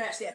Gracias.